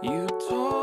You told